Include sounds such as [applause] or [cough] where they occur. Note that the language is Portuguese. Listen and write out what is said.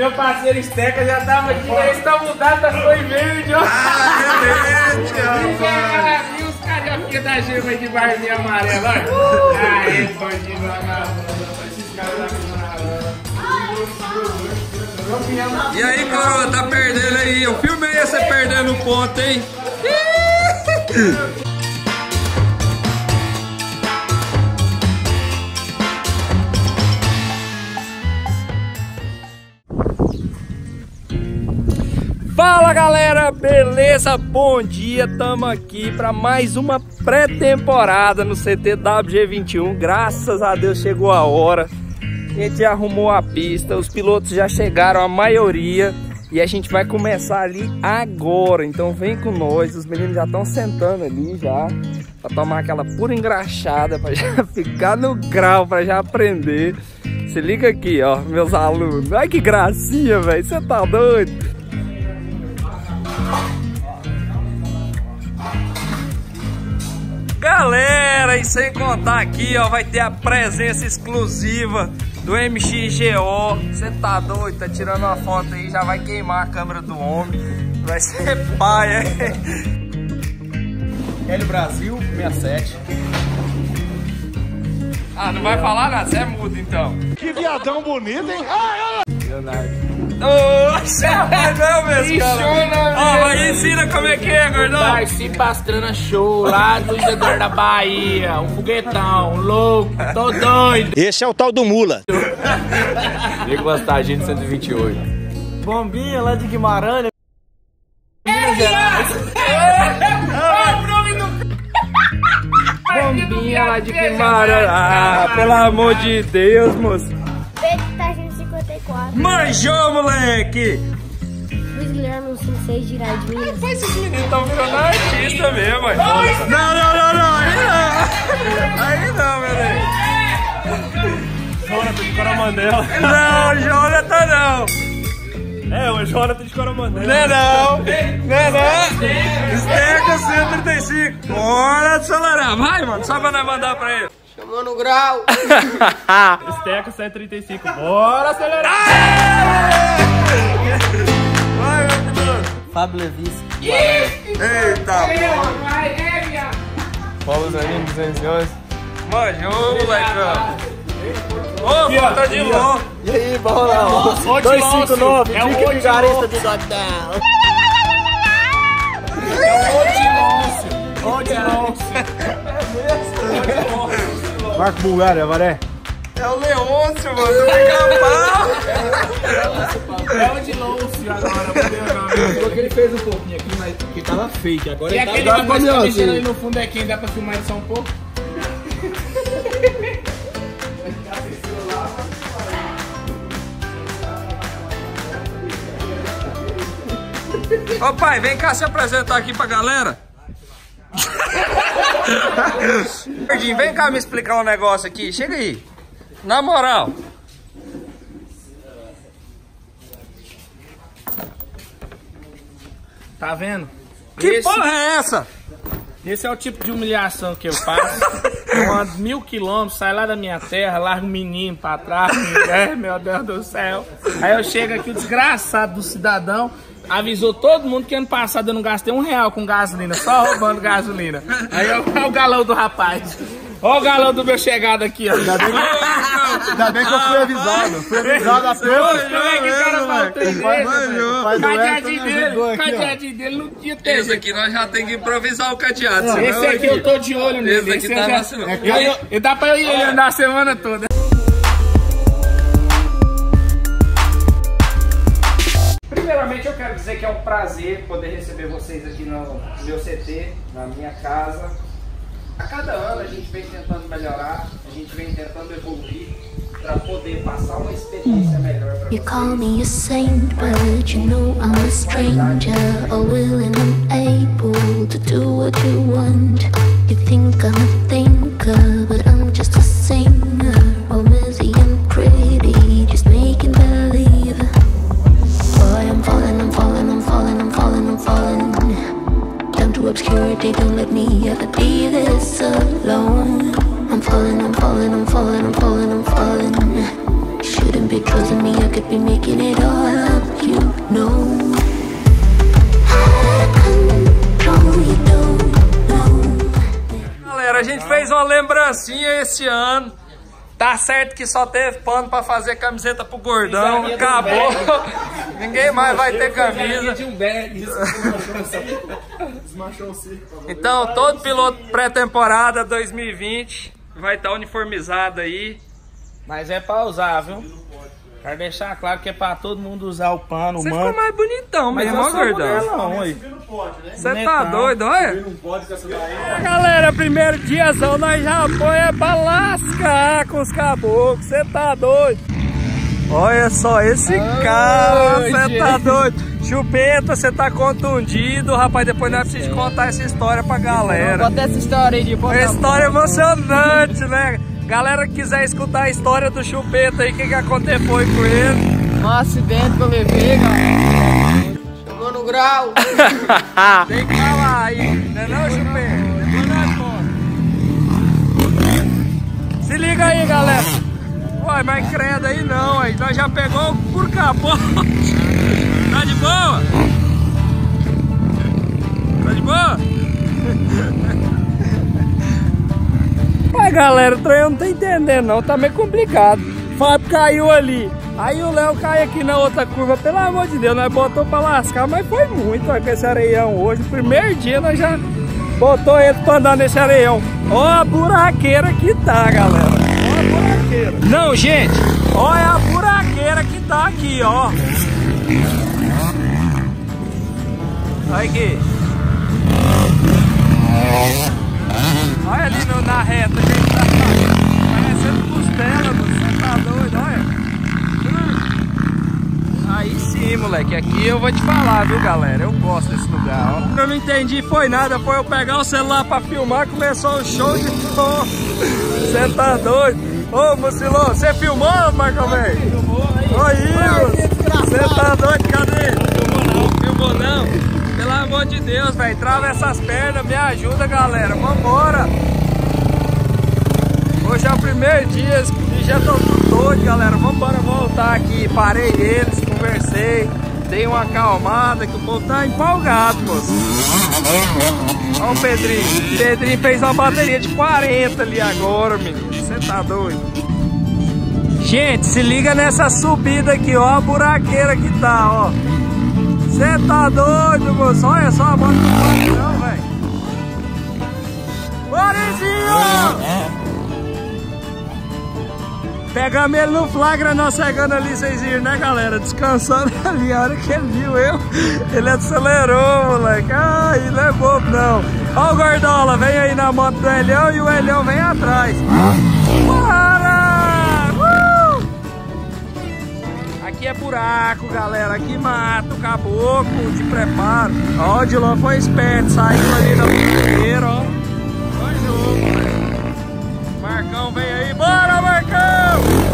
meu parceiro Esteca já tava aqui, mas está mudado, tá foi verde, ó. Ah, beleza, [laughs] E os carioquinhos da gema de barbinha amarela, ó. Aê, bandido vagabundo. Esses caras E aí, coroa, tá perdendo aí? Eu filmei você perdendo ponto, hein? [laughs] Fala galera, beleza? Bom dia, tamo aqui para mais uma pré-temporada no CTWG21. Graças a Deus chegou a hora. A gente arrumou a pista, os pilotos já chegaram, a maioria. E a gente vai começar ali agora. Então vem com nós, os meninos já estão sentando ali já. Pra tomar aquela pura engraxada, pra já [laughs] ficar no grau, pra já aprender. Se liga aqui, ó, meus alunos. Ai que gracinha, velho. Você tá doido? Galera, e sem contar aqui, ó, vai ter a presença exclusiva do MXGO. Você tá doido? Tá tirando uma foto aí, já vai queimar a câmera do homem. Vai ser [laughs] pai, hein? Hélio Brasil 67. Ah, não vai falar nada? Você é mudo então. Que viadão bonito, hein? Leonardo. Oxa, mas não, meus caras. Ó, mas ensina como é que é, gordão. Darcy Pastrana Show, lá do Isador da Bahia. Um foguetão, um louco, tô doido. Esse é o tal do Mula. Nicolas Tagino 128. Bombinha lá de Guimarães. Bombinha lá de Guimarães. Ah, pelo amor de Deus, moço. Pedro Tagino 54. Manjou, moleque. Luiz Guilherme 56 de Irá de Minas. Mas esses meninos estão virando artista mesmo. Não, não, não, não. Aí não. Aí não, meu Deus. Jonathan de Coromandela. Não, Jonathan não. É, o Jonathan de Coromandela. Não é não. Não é não. Esteca 135. Bora acelerar. Vai, mano. Só pra nós mandar pra ele. Chamou no grau. [laughs] Esteca 135. Bora acelerar. Vai, meu. Fábio Levis. Eita. Paulo Zanin 211. Manjou, molecão. Ô, falta de longe. E aí, bola? 259. É o Dica Odilon. Vigarista de Dodão. [laughs] Marco Bulgária, Varé. É o Leôncio, mano. Do pica-pau. É o de Lúcio agora, ele fez um pouquinho aqui, mas que tava fake. Agora E ele aquele tá que você tá melhor, mexendo ali assim. no fundo é quem? Dá pra filmar ele só um pouco? Ô pai, vem cá se apresentar aqui pra galera. Gordinho, vem cá me explicar um negócio aqui. Chega aí. Na moral. Tá vendo? Que esse, porra é essa? esse é o tipo de humilhação que eu faço. Eu ando mil quilômetros, saio lá da minha terra, largo um menino pra trás, mulher, [laughs] meu Deus do céu. Aí eu chego aqui, o desgraçado do cidadão, avisou todo mundo que ano passado eu não gastei um real com gasolina, só roubando gasolina. Aí olha o galão do rapaz. Olha o galão do meu chegado aqui, ó. Ainda bem que eu fui avisado. Fui avisado a tempo. Como é que o cara três vezes? O o cadeadinho dele, cadeadinho dele não tinha ter. Esse aqui nós já tem que improvisar o cadeado. Esse aqui eu tô de olho nele. Esse aqui tá eu já- vacilando. eu- eu- Dá pra eu ir ele andar a semana toda. Que é um prazer poder receber vocês aqui no meu CT, na minha casa. A cada ano a gente vem tentando melhorar, a gente vem tentando evoluir para poder passar uma experiência melhor para You vocês. call me a saint, but you know I'm a stranger. All willing and able to do what you want. You think I'm a thinker, falling, I'm falling, I'm falling, I'm falling. Shouldn't be trusting me, I could be making it all up, you know. Galera, a gente fez uma lembrancinha esse ano. Tá certo que só teve pano pra fazer camiseta pro gordão. Acabou. [laughs] Ninguém mais vai ter camisa. Então, todo piloto pré-temporada 2020 vai estar uniformizado aí. Mas é pra usar, viu? Quero deixar claro que é pra todo mundo usar o pano, o Você ficou mais bonitão Mas mesmo, eu ó, sou gordão. modelão, aí. Você Bonitão. tá doido, olha? Galera, primeiro diazão nós já põe é pra lascar com os caboclos. Você tá doido? Olha só esse cara, você tá doido? Chupeta, você tá contundido, rapaz. Depois nós precisamos contar essa história pra galera. Bota essa história aí de É boa. uma história emocionante, né? Galera que quiser escutar a história do Chupeta aí, o que, que aconteceu foi com ele. Um acidente que eu levei, cara. Chegou no grau. Tem que falar aí, não é não, Chupeta? Conta. Se liga aí, galera. Uai, mas credo aí não, aí nós já pegou por capote. Tá de boa? Tá de boa? [laughs] Ué, galera, o trem não tô entendendo não, tá meio complicado. O Fábio caiu ali, aí o Léo cai aqui na outra curva, pelo amor de Deus, nós botou pra lascar, mas foi muito ó, com esse areião hoje. Primeiro dia nós já botou ele pra andar nesse areião. Ó a buraqueira que tá, galera. Ó a buraqueira. Não, gente, olha a buraqueira que tá aqui, ó. Olha aqui. Olha ali no- na reta, gente. Tá parecendo costela, você tá doido, olha. Hum. Aí sim, moleque. Aqui eu vou te falar, viu, galera? Eu gosto desse lugar, ó. Eu não entendi, foi nada. Foi eu pegar o celular pra filmar, começou o show de som. Você tá doido? Ô, Mucilô, você filmou, Marco velho? Filmou aí. Você tá doido? Cadê? Filmou não. Filmou não? Pelo amor de Deus, velho. Trava essas pernas, me ajuda, galera. Vambora. Hoje é o primeiro dia, bichos já estão tudo doidos, galera. Vambora voltar aqui. Parei eles, conversei, dei uma acalmada, que o povo tá empolgado, moço. Olha o Pedrinho. Pedrinho fez uma bateria de 40 ali agora, menino. Você tá doido? Gente, se liga nessa subida aqui, ó. A buraqueira que tá, ó. Você tá doido, moço? Olha só a moto do patrão, velho. Borezinho! Pegamos ele no flagra, nós cegando ali, vocês viram, né, galera? Descansando [laughs] ali. A hora que ele viu eu, ele acelerou, moleque. Ai, não é bobo, não. Ó o Gordola, vem aí na moto do Elhão e o Elhão vem atrás. Buraco, galera. Aqui mata o caboclo de preparo. Ó, o Dilon foi esperto, saiu ali na primeira, ó. Foi jogo. Marcão vem aí. Bora, Marcão!